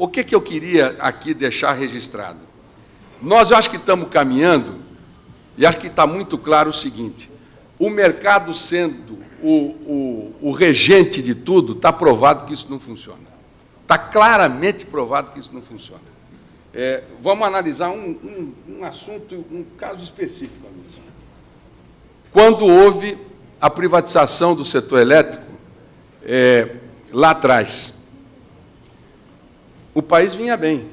O que, que eu queria aqui deixar registrado? Nós, acho que estamos caminhando, e acho que está muito claro o seguinte: o mercado sendo o, o, o regente de tudo, está provado que isso não funciona. Está claramente provado que isso não funciona. É, vamos analisar um, um, um, assunto, um caso específico. Quando houve a privatização do setor elétrico, é, lá atrás, o país vinha bem.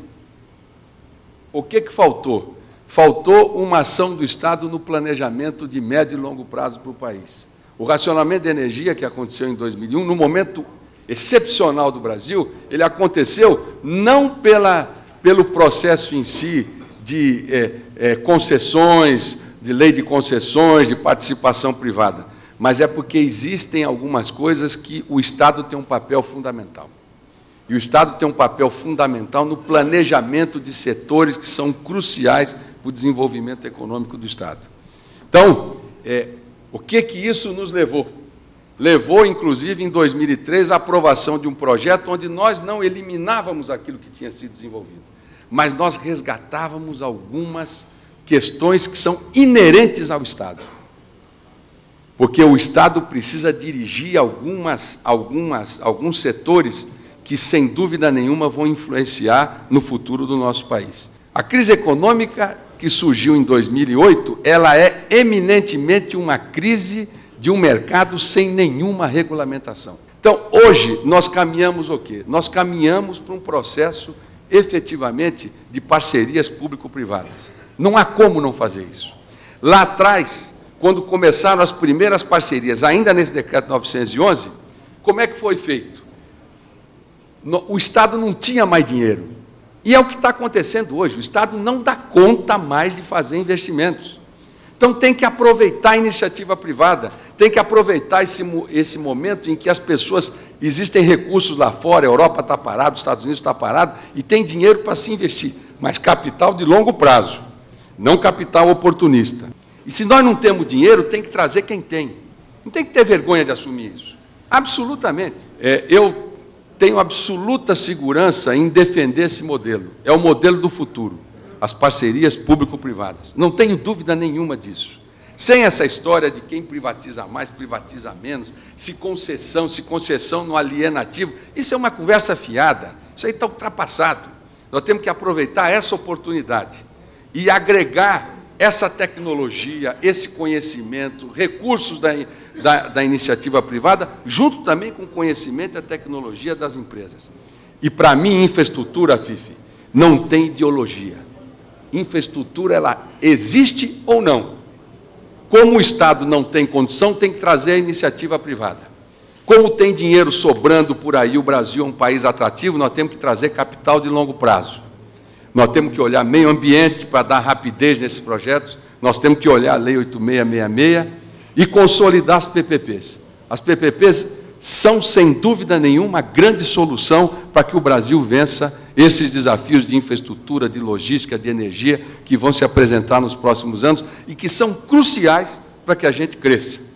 O que, que faltou? Faltou uma ação do Estado no planejamento de médio e longo prazo para o país. O racionamento de energia que aconteceu em 2001, no momento excepcional do Brasil, ele aconteceu não pela, pelo processo em si de é, é, concessões, de lei de concessões, de participação privada, mas é porque existem algumas coisas que o Estado tem um papel fundamental. E o Estado tem um papel fundamental no planejamento de setores que são cruciais para o desenvolvimento econômico do Estado. Então, é, o que que isso nos levou? Levou, inclusive, em 2003, a aprovação de um projeto onde nós não eliminávamos aquilo que tinha sido desenvolvido, mas nós resgatávamos algumas questões que são inerentes ao Estado. Porque o Estado precisa dirigir algumas, algumas, alguns setores que, sem dúvida nenhuma, vão influenciar no futuro do nosso país. A crise econômica que surgiu em 2008, ela é eminentemente uma crise de um mercado sem nenhuma regulamentação. Então, hoje, nós caminhamos o quê? Nós caminhamos para um processo, efetivamente, de parcerias público-privadas. Não há como não fazer isso. Lá atrás, quando começaram as primeiras parcerias, ainda nesse decreto 911, como é que foi feito? O Estado não tinha mais dinheiro. E é o que está acontecendo hoje. O Estado não dá conta mais de fazer investimentos. Então tem que aproveitar a iniciativa privada, tem que aproveitar esse, esse momento em que as pessoas existem recursos lá fora, a Europa está parada, os Estados Unidos está parado, e tem dinheiro para se investir, mas capital de longo prazo, não capital oportunista. E se nós não temos dinheiro, tem que trazer quem tem. Não tem que ter vergonha de assumir isso. Absolutamente. É, eu tenho absoluta segurança em defender esse modelo. É o modelo do futuro, as parcerias público-privadas. Não tenho dúvida nenhuma disso. Sem essa história de quem privatiza mais, privatiza menos, se concessão, se concessão no alienativo, isso é uma conversa fiada, isso aí está ultrapassado. Nós temos que aproveitar essa oportunidade e agregar essa tecnologia, esse conhecimento, recursos da, da, da, iniciativa privada, junto também com o conhecimento e a tecnologia das empresas. E para mim, infraestrutura, FIFI, não tem ideologia. Infraestrutura, ela existe ou não. Como o Estado não tem condição, tem que trazer a iniciativa privada. Como tem dinheiro sobrando por aí, o Brasil é um país atrativo, nós temos que trazer capital de longo prazo. Nós temos que olhar meio ambiente para dar rapidez nesses projetos, nós temos que olhar a Lei 8666 e consolidar as PPPs. As PPPs são, sem dúvida nenhuma, a grande solução para que o Brasil vença esses desafios de infraestrutura, de logística, de energia que vão se apresentar nos próximos anos e que são cruciais para que a gente cresça.